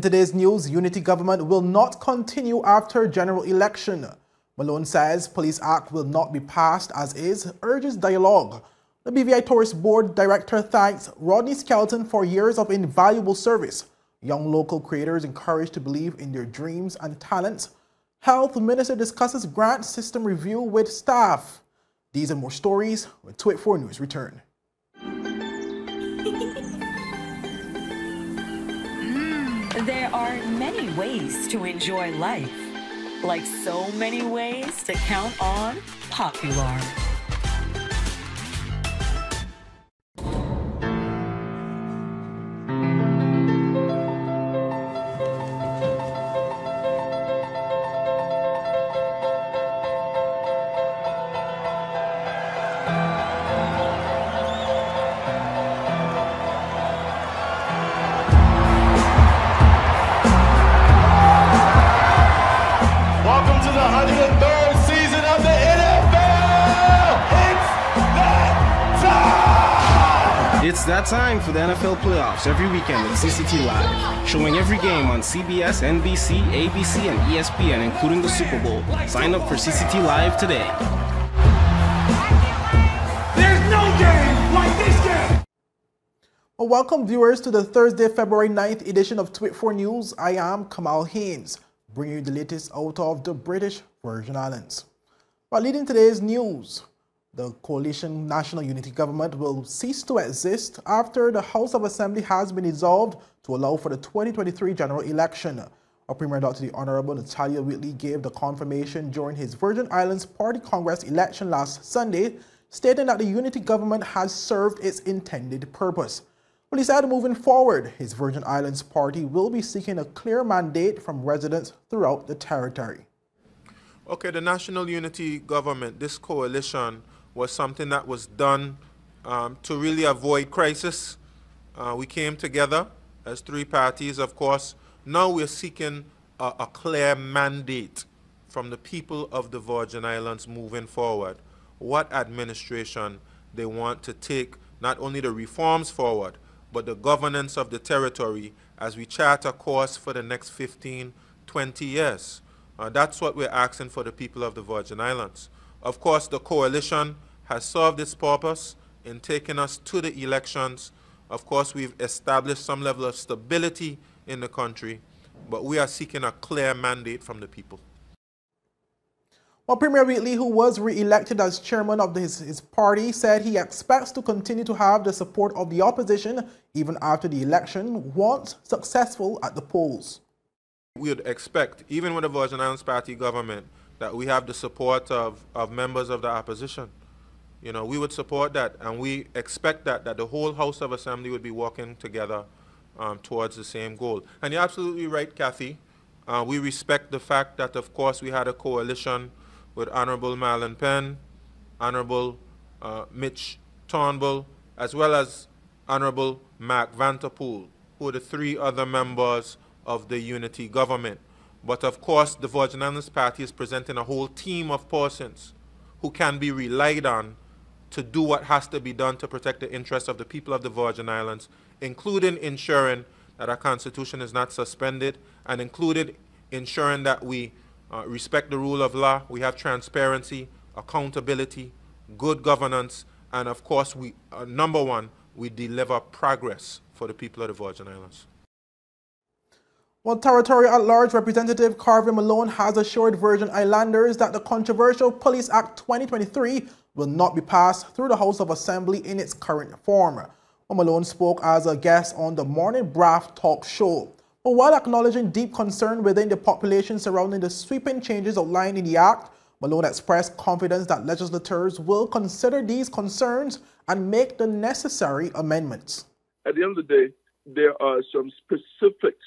In today's news, unity government will not continue after general election. Malone says Police Act will not be passed as is, urges dialogue. The BVI Tourist Board Director thanks Rhodni Skelton for years of invaluable service. Young local creators encouraged to believe in their dreams and talents. Health Minister discusses grant system review with staff. These and more stories when 284 News return. Ways to enjoy life, like so many ways to count on Popular. NFL every weekend with CCT Live, showing every game on CBS, NBC, ABC, and ESPN, including the Super Bowl. Sign up for CCT Live today. There's no game like this game! Well, welcome viewers to the Thursday, February 9th edition of 284 News. I am Kamal Haynes, bringing you the latest out of the British Virgin Islands. While leading today's news, the coalition national unity government will cease to exist after the House of Assembly has been dissolved to allow for the 2023 general election. Our Premier Dr. the Honorable Natalio Wheatley gave the confirmation during his Virgin Islands Party Congress election last Sunday, stating that the unity government has served its intended purpose. Well, he said moving forward, his Virgin Islands party will be seeking a clear mandate from residents throughout the territory. Okay, the National Unity Government, this coalition, was something that was done um, to really avoid crisis. Uh, we came together as three parties, of course. Now we're seeking a, a clear mandate from the people of the Virgin Islands moving forward. What administration they want to take not only the reforms forward, but the governance of the territory as we chart a course for the next 15, 20 years. Uh, that's what we're asking for the people of the Virgin Islands. Of course, the coalition has served its purpose in taking us to the elections. Of course, we've established some level of stability in the country, but we are seeking a clear mandate from the people. Well, Premier Wheatley, who was re-elected as chairman of his, his party, said he expects to continue to have the support of the opposition even after the election, once successful at the polls. We would expect, even with the Virgin Islands Party government, that we have the support of, of members of the opposition. You know, we would support that, and we expect that, that the whole House of Assembly would be working together um, towards the same goal. And you're absolutely right, Kathy. Uh, we respect the fact that, of course, we had a coalition with Honorable Marlon Penn, Honorable uh, Mitch Turnbull, as well as Honorable Mark Vanterpool, who are the three other members of the unity government. But of course, the Virgin Islands Party is presenting a whole team of persons who can be relied on to do what has to be done to protect the interests of the people of the Virgin Islands, including ensuring that our Constitution is not suspended and included ensuring that we uh, respect the rule of law, we have transparency, accountability, good governance, and of course, we, uh, number one, we deliver progress for the people of the Virgin Islands. Well, Territory at Large Representative Carvin Malone has assured Virgin Islanders that the controversial Police Act 2023 will not be passed through the House of Assembly in its current form. Malone spoke as a guest on the Morning Braff talk show. While acknowledging deep concern within the population surrounding the sweeping changes outlined in the Act, Malone expressed confidence that legislators will consider these concerns and make the necessary amendments. At the end of the day, there are some specifics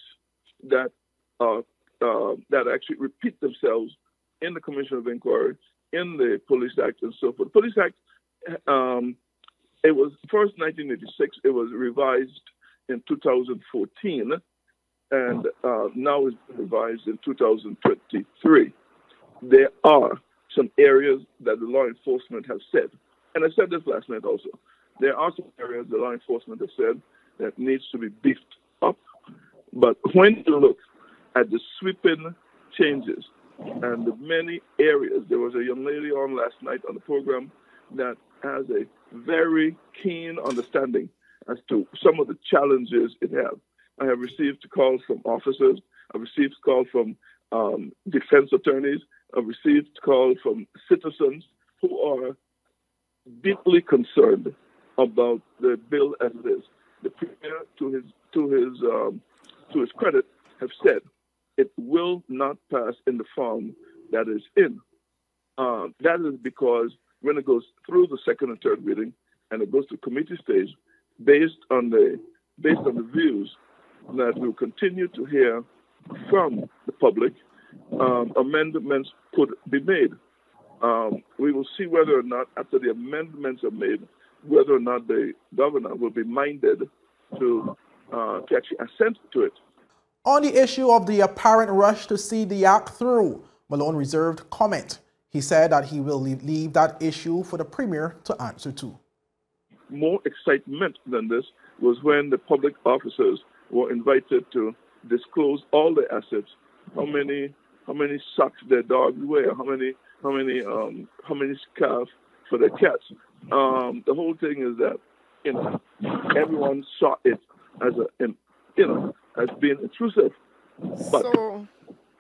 that uh, uh, that actually repeat themselves in the Commission of Inquiry, in the Police Act, and so forth. The Police Act, um, it was first 1986. It was revised in 2014, and uh, now it's revised in 2023. There are some areas that the law enforcement have said, and I said this last night also. There are some areas the law enforcement has said that needs to be beefed up But when you look at the sweeping changes and the many areas, there was a young lady on last night on the program that has a very keen understanding as to some of the challenges it has. I have received calls from officers. I've received calls from um, defense attorneys. I've received calls from citizens who are deeply concerned about the bill as it is. The premier, to his to his um, to his credit, have said it will not pass in the form that is in. Uh, that is because when it goes through the second and third reading and it goes to committee stage, based on the based on the views that we'll continue to hear from the public, um, amendments could be made. Um, we will see whether or not, after the amendments are made, whether or not the governor will be minded to, uh, to actually assent to it. On the issue of the apparent rush to see the act through, Malone reserved comment. He said that he will leave that issue for the Premier to answer to. More excitement than this was when the public officers were invited to disclose all the assets, how many how many socks their dogs wear, how many how many um, how many scarves for their cats. Um, the whole thing is that you know everyone saw it as a you know as being intrusive, but so...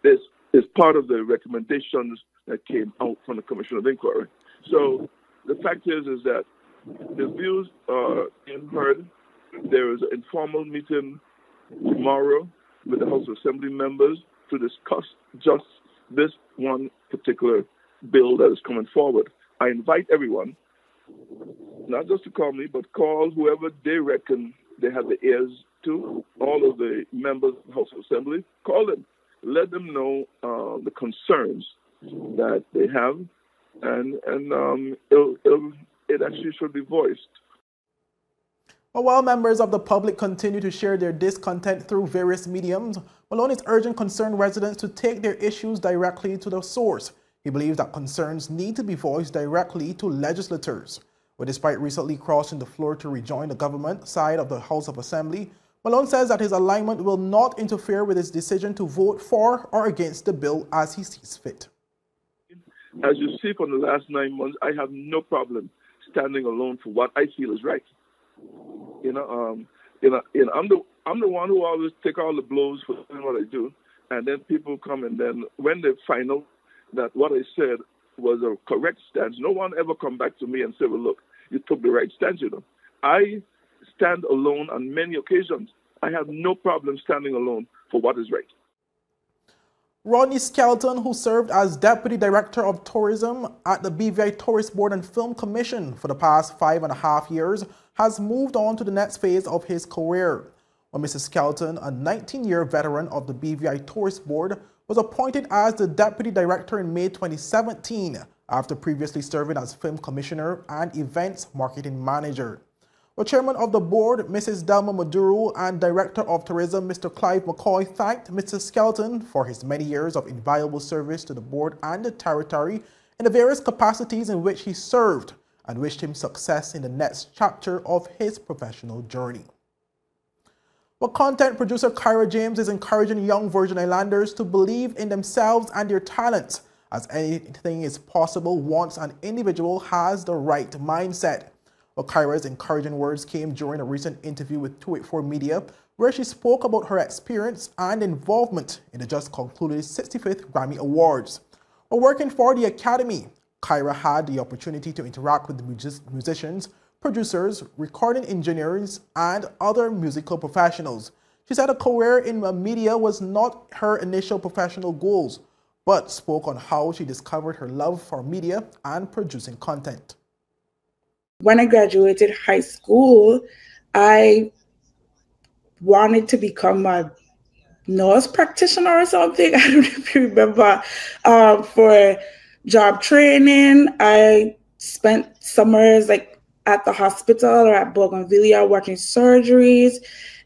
this is part of the recommendations that came out from the Commission of Inquiry. So the fact is is that the views are being heard. There is an informal meeting tomorrow with the House of Assembly members to discuss just this one particular bill that is coming forward. I invite everyone, not just to call me, but call whoever they reckon they have the ears to, all of the members of the House of Assembly, call them. Let them know uh, the concerns that they have, and and um, it'll, it'll, it actually should be voiced. But while members of the public continue to share their discontent through various mediums, Malone is urging concerned residents to take their issues directly to the source. He believes that concerns need to be voiced directly to legislators. But despite recently crossing the floor to rejoin the government side of the House of Assembly, Malone says that his alignment will not interfere with his decision to vote for or against the bill as he sees fit. As you see from the last nine months, I have no problem standing alone for what I feel is right. You know, um, you know, you know, I'm the I'm the one who always take all the blows for doing what I do, and then people come and then when they find out that what I said was a correct stance, no one ever come back to me and say, "Well, look, you took the right stance." You know, I stand alone on many occasions. I have no problem standing alone for what is right. Rhodni Skelton, who served as Deputy Director of Tourism at the BVI Tourist Board and Film Commission for the past five and a half years, has moved on to the next phase of his career. When Mr. Skelton, a 19-year veteran of the BVI Tourist Board, was appointed as the Deputy Director in May 2017 after previously serving as Film Commissioner and Events Marketing Manager. The chairman of the board, Mrs. Delma Maduro, and director of tourism, Mr. Clive McCoy, thanked Mr. Skelton for his many years of invaluable service to the board and the territory in the various capacities in which he served and wished him success in the next chapter of his professional journey. Well, content producer Kyra James is encouraging young Virgin Islanders to believe in themselves and their talents, as anything is possible once an individual has the right mindset. Well, Kyra's encouraging words came during a recent interview with 284 Media, where she spoke about her experience and involvement in the just concluded 65th Grammy Awards. While working for the Academy, Kyra had the opportunity to interact with the musicians, producers, recording engineers, and other musical professionals. She said a career in media was not her initial professional goals, but spoke on how she discovered her love for media and producing content when I graduated high school, I wanted to become a nurse practitioner or something. I don't know if you remember. Um, for job training, I spent summers like at the hospital or at Bougainvillea working surgeries.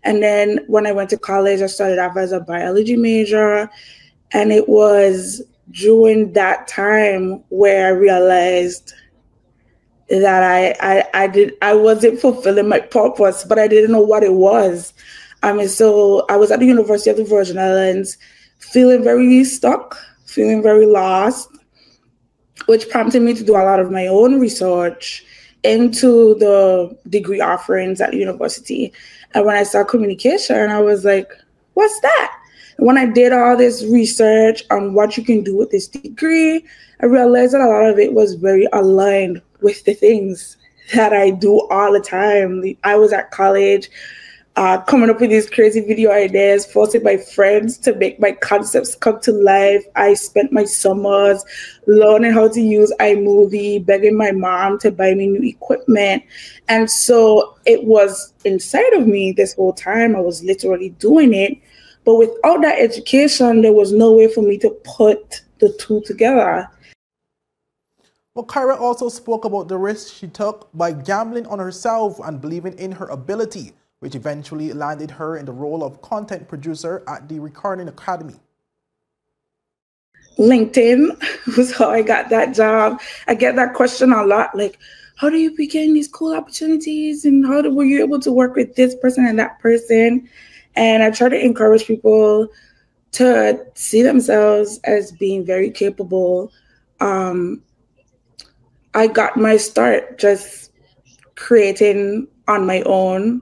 And then when I went to college, I started off as a biology major. And it was during that time where I realized that I, I I did I wasn't fulfilling my purpose, but I didn't know what it was. I mean, so I was at the University of the Virgin Islands, feeling very stuck, feeling very lost, which prompted me to do a lot of my own research into the degree offerings at university. And when I saw communication, I was like, what's that? When I did all this research on what you can do with this degree, I realized that a lot of it was very aligned with the things that I do all the time. I was at college uh, coming up with these crazy video ideas, forcing my friends to make my concepts come to life. I spent my summers learning how to use iMovie, begging my mom to buy me new equipment. And so it was inside of me this whole time. I was literally doing it. But without that education, there was no way for me to put the two together. Well, Kyra also spoke about the risk she took by gambling on herself and believing in her ability which eventually landed her in the role of content producer at the Recording Academy. LinkedIn was how I got that job. I get that question a lot like, how do you begin these cool opportunities? And how do, were you able to work with this person and that person? And I try to encourage people to see themselves as being very capable. Um, I got my start just creating on my own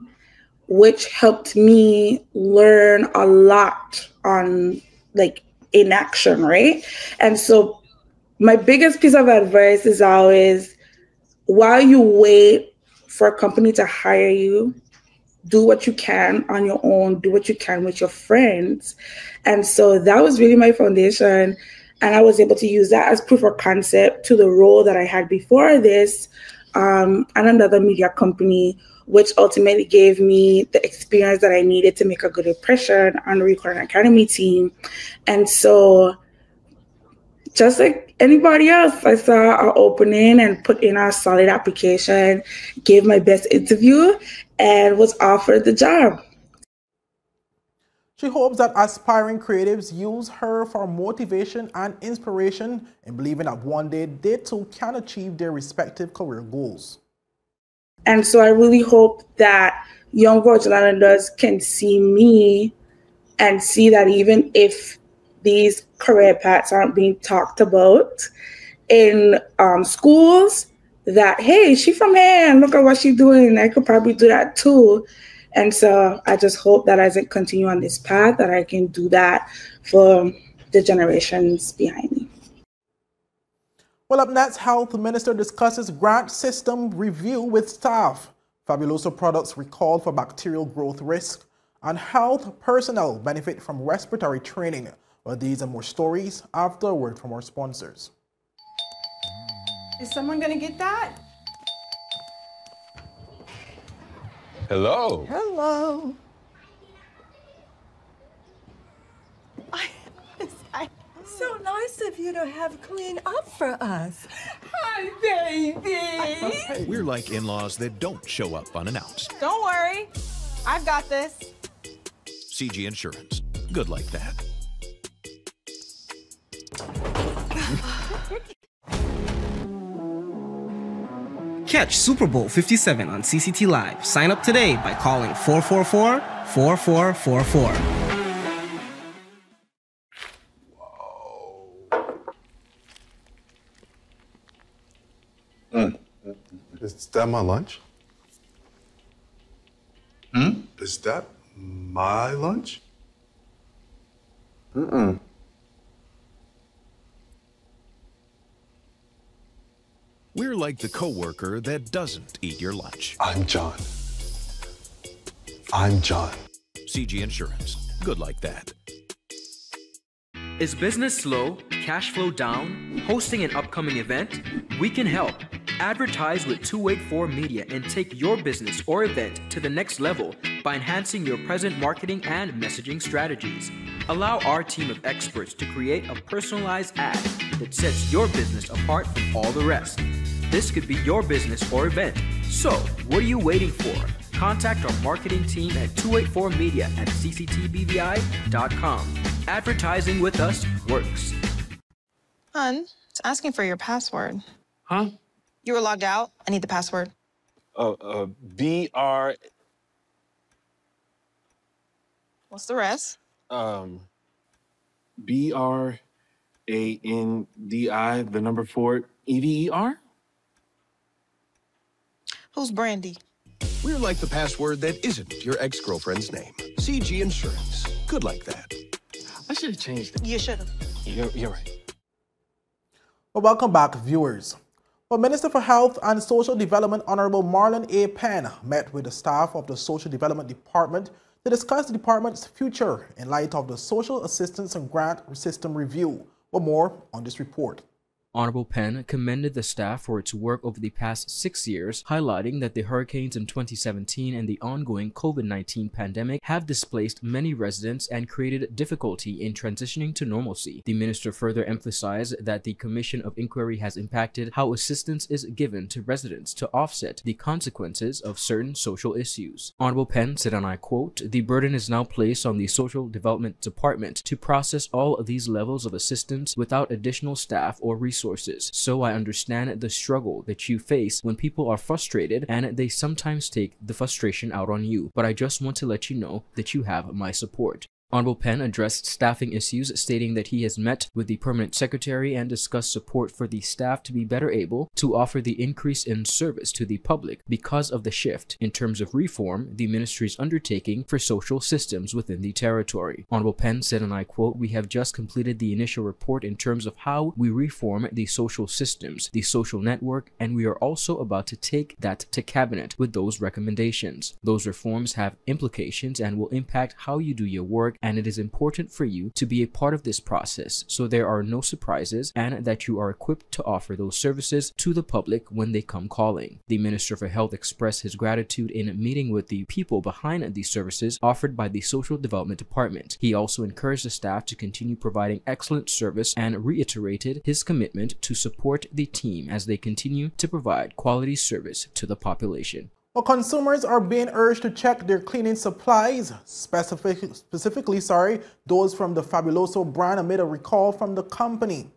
which helped me learn a lot on like inaction, right? And so my biggest piece of advice is always while you wait for a company to hire you, do what you can on your own, do what you can with your friends. And so that was really my foundation. And I was able to use that as proof of concept to the role that I had before this um, and another media company which ultimately gave me the experience that I needed to make a good impression on the Recording Academy team. And so, just like anybody else, I saw an opening and put in a solid application, gave my best interview, and was offered the job. She hopes that aspiring creatives use her for motivation and inspiration in believing that one day they too can achieve their respective career goals. And so I really hope that young Virgin Islanders can see me and see that even if these career paths aren't being talked about in um, schools, that hey, she from here and look at what she's doing. I could probably do that too. And so I just hope that as I continue on this path, that I can do that for the generations behind me. Well, up next, Health Minister discusses grant system review with staff. Fabuloso products recalled for bacterial growth risk, and health personnel benefit from respiratory training. Well, these and more stories after a word from our sponsors. Is someone going to get that? Hello. Hello. So nice of you to have cleaned up for us. Hi, baby. We're like in laws that don't show up unannounced. Don't worry, I've got this. CG Insurance. Good like that. Catch Super Bowl 57 on CCT Live. Sign up today by calling 444 4444. Is that my lunch? Hmm? Is that my lunch? Mm-mm. We're like the coworker that doesn't eat your lunch. I'm John. I'm John. CG Insurance. Good like that. Is business slow, cash flow down, hosting an upcoming event? We can help. Advertise with 284 Media and take your business or event to the next level by enhancing your present marketing and messaging strategies. Allow our team of experts to create a personalized ad that sets your business apart from all the rest. This could be your business or event. So, what are you waiting for? Contact our marketing team at 284media at cctbvi.com. Advertising with us works. Hun, it's asking for your password. Huh? You were logged out. I need the password. Uh, uh, B R. What's the rest? Um, B R A N D I, the number four, E V E R? Who's Brandy? We're like the password that isn't your ex girlfriend's name. CG Insurance. Good like that. I should have changed it. You should have. You're, you're right. Well, welcome back, viewers. Well, Minister for Health and Social Development Honorable Marlon A. Penn met with the staff of the Social Development Department to discuss the department's future in light of the Social Assistance and Grant System Review. For more on this report. Honorable Penn commended the staff for its work over the past six years, highlighting that the hurricanes in 2017 and the ongoing COVID-19 pandemic have displaced many residents and created difficulty in transitioning to normalcy. The minister further emphasized that the Commission of Inquiry has impacted how assistance is given to residents to offset the consequences of certain social issues. Honorable Penn said, and I quote, the burden is now placed on the Social Development Department to process all of these levels of assistance without additional staff or resources resources, so I understand the struggle that you face when people are frustrated and they sometimes take the frustration out on you, but I just want to let you know that you have my support. Honorable Penn addressed staffing issues, stating that he has met with the permanent secretary and discussed support for the staff to be better able to offer the increase in service to the public because of the shift in terms of reform the ministry's undertaking for social systems within the territory. Honorable Penn said, and I quote, We have just completed the initial report in terms of how we reform the social systems, the social network, and we are also about to take that to cabinet with those recommendations. Those reforms have implications and will impact how you do your work and it is important for you to be a part of this process so there are no surprises and that you are equipped to offer those services to the public when they come calling. The Minister for Health expressed his gratitude in meeting with the people behind these services offered by the Social Development Department. He also encouraged the staff to continue providing excellent service and reiterated his commitment to support the team as they continue to provide quality service to the population. Well, consumers are being urged to check their cleaning supplies, specific, specifically, sorry, those from the Fabuloso brand amid a recall from the company.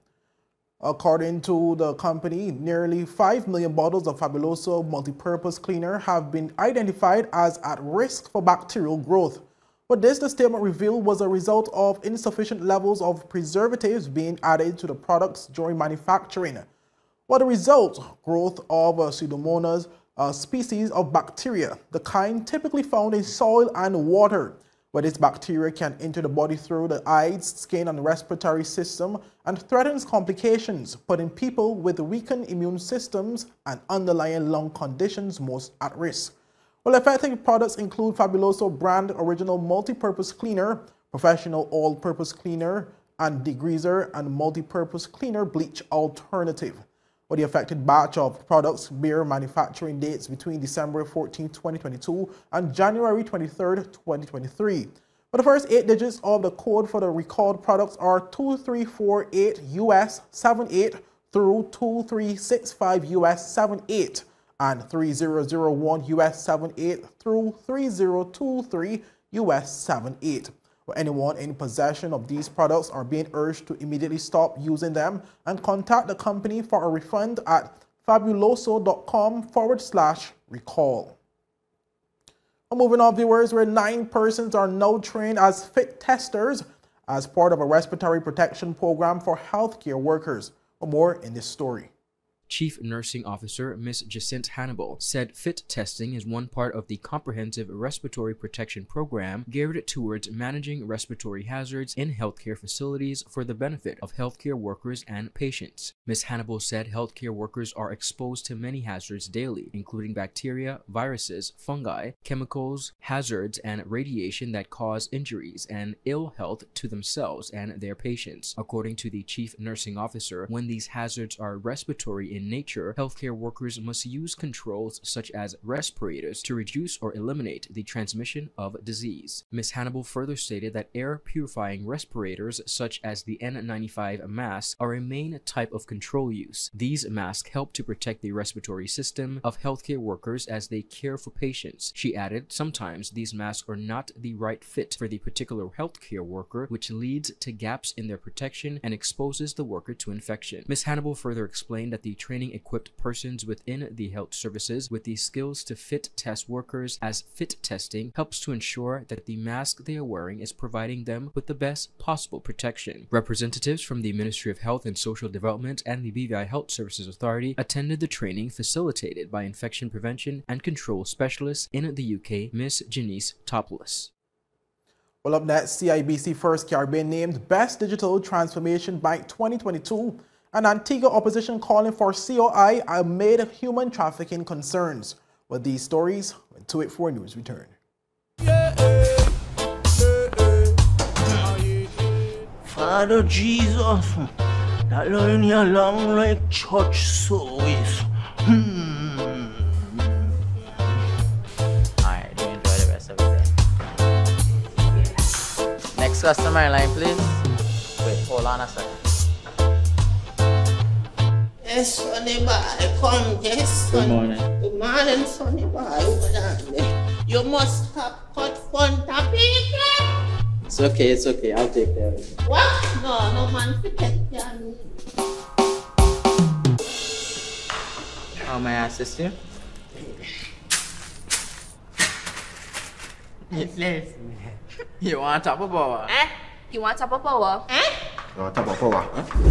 According to the company, nearly 5 million bottles of Fabuloso multi-purpose cleaner have been identified as at risk for bacterial growth. But this, the statement revealed, was a result of insufficient levels of preservatives being added to the products during manufacturing. What well, the result, growth of Pseudomonas a species of bacteria, the kind typically found in soil and water, where this bacteria can enter the body through the eyes, skin, and respiratory system and threatens complications, putting people with weakened immune systems and underlying lung conditions most at risk. Well, effective products include Fabuloso brand original multi-purpose cleaner, professional all-purpose cleaner, and degreaser and multi-purpose cleaner bleach alternative for the affected batch of products bear manufacturing dates between December 14, 2022 and January 23, 2023. But the first eight digits of the code for the recalled products are 2348 US 78 through 2365 US 78 and 3001 US 78 through 3023 US 78 anyone in possession of these products are being urged to immediately stop using them and contact the company for a refund at fabuloso.com forward slash recall. Well, moving on, viewers, where nine persons are now trained as fit testers as part of a respiratory protection program for healthcare workers. For more in this story. Chief Nursing Officer Ms. Jacinthe Hannibal said fit testing is one part of the comprehensive respiratory protection program geared towards managing respiratory hazards in healthcare facilities for the benefit of healthcare workers and patients. Ms. Hannibal said healthcare workers are exposed to many hazards daily, including bacteria, viruses, fungi, chemicals, hazards, and radiation that cause injuries and ill health to themselves and their patients. According to the Chief Nursing Officer, when these hazards are respiratory in nature, healthcare workers must use controls such as respirators to reduce or eliminate the transmission of disease. Ms. Hannibal further stated that air purifying respirators such as the N95 mask are a main type of control use. These masks help to protect the respiratory system of healthcare workers as they care for patients. She added, sometimes these masks are not the right fit for the particular healthcare worker, which leads to gaps in their protection and exposes the worker to infection. Ms. Hannibal further explained that the training equipped persons within the health services with the skills to fit test workers as fit testing helps to ensure that the mask they are wearing is providing them with the best possible protection. Representatives from the Ministry of Health and Social Development and the BVI Health Services Authority attended the training facilitated by infection prevention and control specialist in the UK, Miss Janice Topoulos. Well, up next, CIBC First Caribbean named Best Digital Transformation Bank 2022 and Antigua opposition calling for COI amid human trafficking concerns. With these stories, when 284 News return. Father Jesus, that line here long like church service. Hmm. Alright, do enjoy the rest of it then. Next customer line, please. Wait, hold on a second. Yes, sonny boy, come, yes, Good morning. Good morning, sonny boy. On there. You must stop cut front of people. It's okay, it's okay. I'll take care of it. What? No, no man protect you. How may I assist you? Yes. You want top of power? Eh? You want top of power? Eh?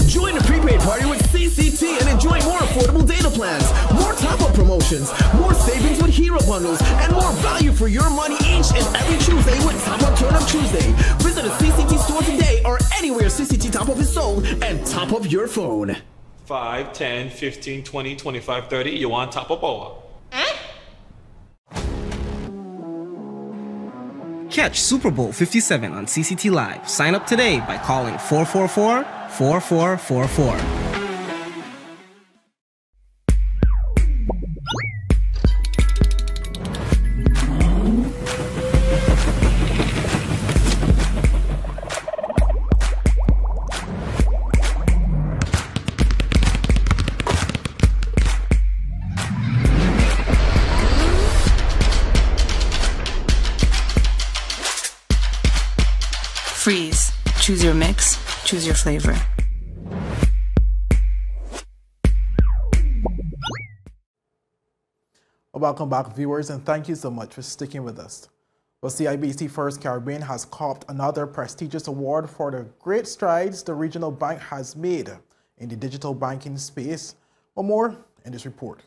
Join the prepaid party with CCT and enjoy more affordable data plans, more top-up promotions, more savings with hero bundles, and more value for your money each and every Tuesday with Top Up Turn Up Tuesday. Visit a CCT store today or anywhere CCT Top Up is sold and top up your phone. 5, 10, 15, 20, 25, 30. You want Top-Up of Catch Super Bowl 57 on CCT Live. Sign up today by calling 444 4444. Choose your mix, choose your flavor. Welcome back, viewers, and thank you so much for sticking with us. Well, CIBC First Caribbean has copped another prestigious award for the great strides the regional bank has made in the digital banking space. For more in this report.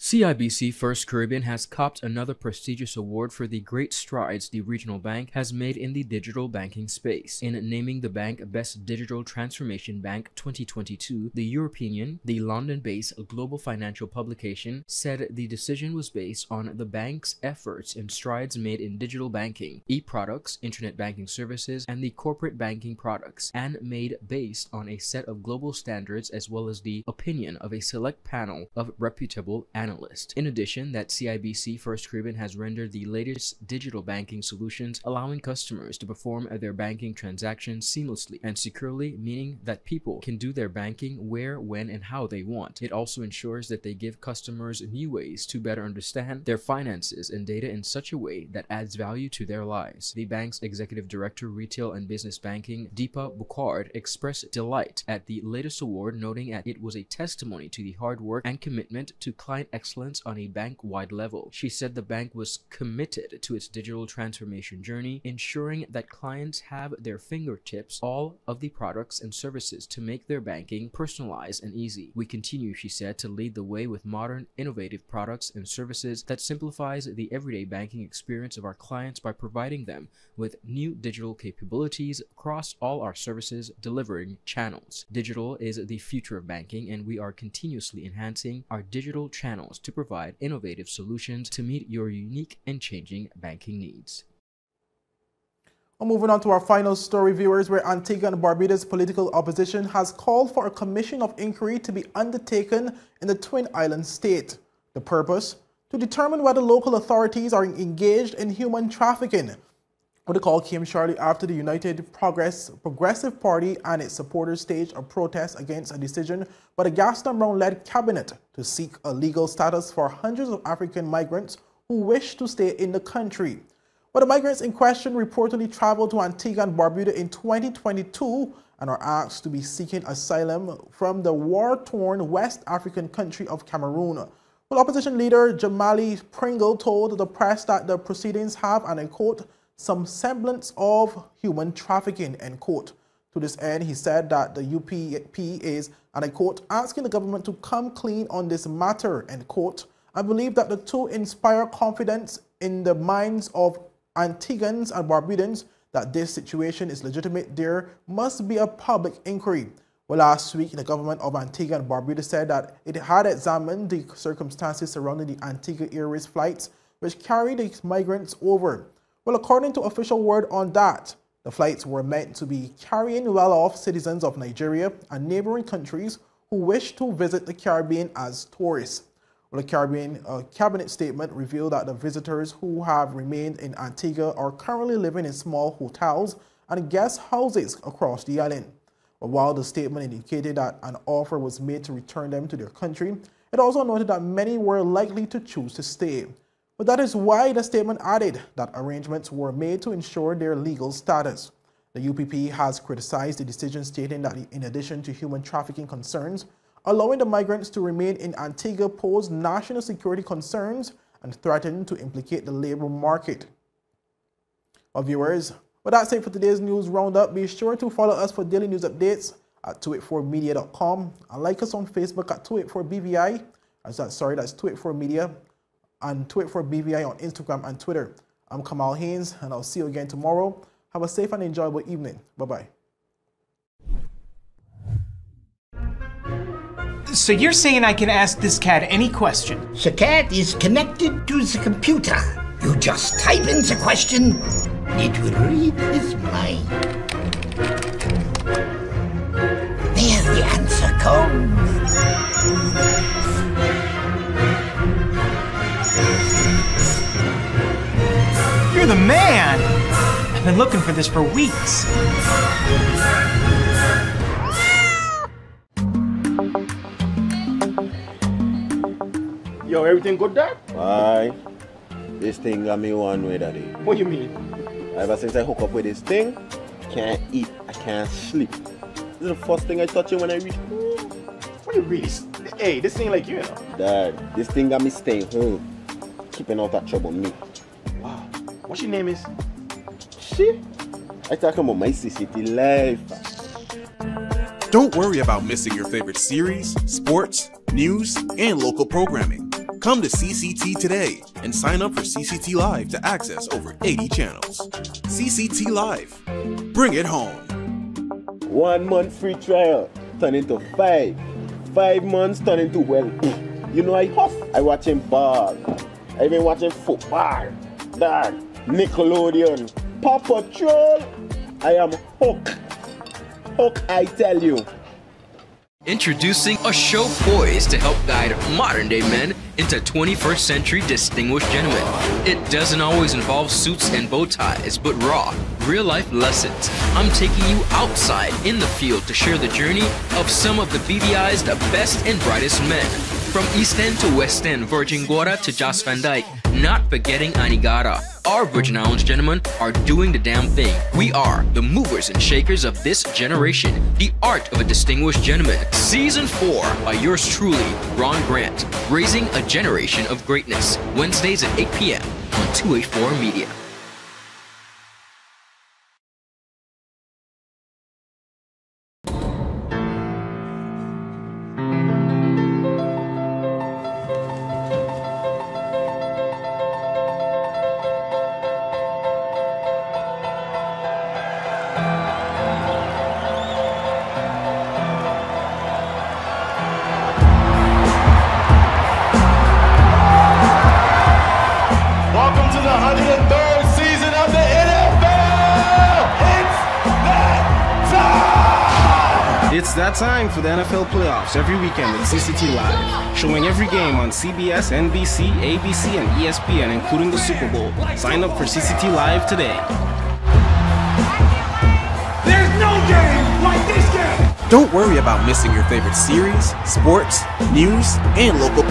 CIBC First Caribbean has copped another prestigious award for the great strides the regional bank has made in the digital banking space. In naming the bank Best Digital Transformation Bank 2022, the European, the London-based global financial publication, said the decision was based on the bank's efforts and strides made in digital banking, e-products, internet banking services, and the corporate banking products, and made based on a set of global standards as well as the opinion of a select panel of reputable analysts analyst. In addition, that CIBC First Caribbean has rendered the latest digital banking solutions, allowing customers to perform their banking transactions seamlessly and securely, meaning that people can do their banking where, when, and how they want. It also ensures that they give customers new ways to better understand their finances and data in such a way that adds value to their lives. The bank's executive director, retail and business banking, Deepa Bukhard, expressed delight at the latest award, noting that it was a testimony to the hard work and commitment to client excellence on a bank-wide level. She said the bank was committed to its digital transformation journey, ensuring that clients have their fingertips all of the products and services to make their banking personalized and easy. We continue, she said, to lead the way with modern, innovative products and services that simplifies the everyday banking experience of our clients by providing them with new digital capabilities across all our services delivering channels. Digital is the future of banking, and we are continuously enhancing our digital channels to provide innovative solutions to meet your unique and changing banking needs. Well, moving on to our final story, viewers, where Antigua and Barbuda's political opposition has called for a commission of inquiry to be undertaken in the Twin Islands state. The purpose? To determine whether local authorities are engaged in human trafficking. Well, the call came shortly after the United Progress Progressive Party and its supporters staged a protest against a decision by the Gaston Brown-led cabinet to seek a legal status for hundreds of African migrants who wish to stay in the country. But the migrants in question reportedly traveled to Antigua and Barbuda in 2022 and are asked to be seeking asylum from the war-torn West African country of Cameroon. Well, opposition leader Jamale Pringle told the press that the proceedings have, and I quote, some semblance of human trafficking, end quote. To this end, he said that the UPP is, and I quote, asking the government to come clean on this matter, end quote. I believe that the two inspire confidence in the minds of Antiguans and Barbudans that this situation is legitimate. There must be a public inquiry. Well, last week, the government of Antigua and Barbuda said that it had examined the circumstances surrounding the Antigua Airways flights which carried the migrants over. Well, according to official word on that, the flights were meant to be carrying well-off citizens of Nigeria and neighboring countries who wish to visit the Caribbean as tourists. Well, the Caribbean uh, cabinet statement revealed that the visitors who have remained in Antigua are currently living in small hotels and guest houses across the island. But while the statement indicated that an offer was made to return them to their country, it also noted that many were likely to choose to stay. But that is why the statement added that arrangements were made to ensure their legal status. The UPP has criticized the decision stating that in addition to human trafficking concerns, allowing the migrants to remain in Antigua posed national security concerns and threatened to implicate the labor market. Our viewers, well, that's it for today's news roundup. Be sure to follow us for daily news updates at 284media.com and like us on Facebook at 284BVI. As that, Sorry, that's 284media and tweet for BVI on Instagram and Twitter. I'm Kamal Haynes, and I'll see you again tomorrow. Have a safe and enjoyable evening. Bye-bye. So you're saying I can ask this cat any question? The cat is connected to the computer. You just type in the question, it will read his mind. There the answer comes. Man! I've been looking for this for weeks. Yo, everything good, Dad? Aye. This thing got me one way, Daddy. What you mean? Ever since I hook up with this thing, can't eat, I can't sleep. This is the first thing I touch it when I reach home. What you really? Hey, this thing like you, you know? Dad, this thing got me staying home, keeping out that trouble me. Wow. What your name is? Shit. I talking about my CCT life. Don't worry about missing your favorite series, sports, news, and local programming. Come to CCT today and sign up for CCT Live to access over 80 channels. CCT Live. Bring it home. One month free trial turn into five. Five months turn into well. You know I hot. I watching ball. I been watching football. Dad, Nickelodeon, Paw Patrol. I am hooked. Hook, I tell you. Introducing a show poised to help guide modern day men into 21st century distinguished gentlemen. It doesn't always involve suits and bow ties, but raw, real life lessons. I'm taking you outside in the field to share the journey of some of the BVI's the best and brightest men. From East End to West End, Virgin Gorda to Jost Van Dyke, not forgetting Anegada. Our Virgin Islands gentlemen are doing the damn thing. We are the movers and shakers of this generation, the art of a distinguished gentleman. Season 4 by yours truly, Ron Grant, raising a generation of greatness. Wednesdays at 8 p.m. on 284 Media. NFL every weekend with CCT Live, showing every game on CBS, NBC, ABC, and ESPN, including the Super Bowl. Sign up for CCT Live today. There's no game like this game. Don't worry about missing your favorite series, sports, news, and local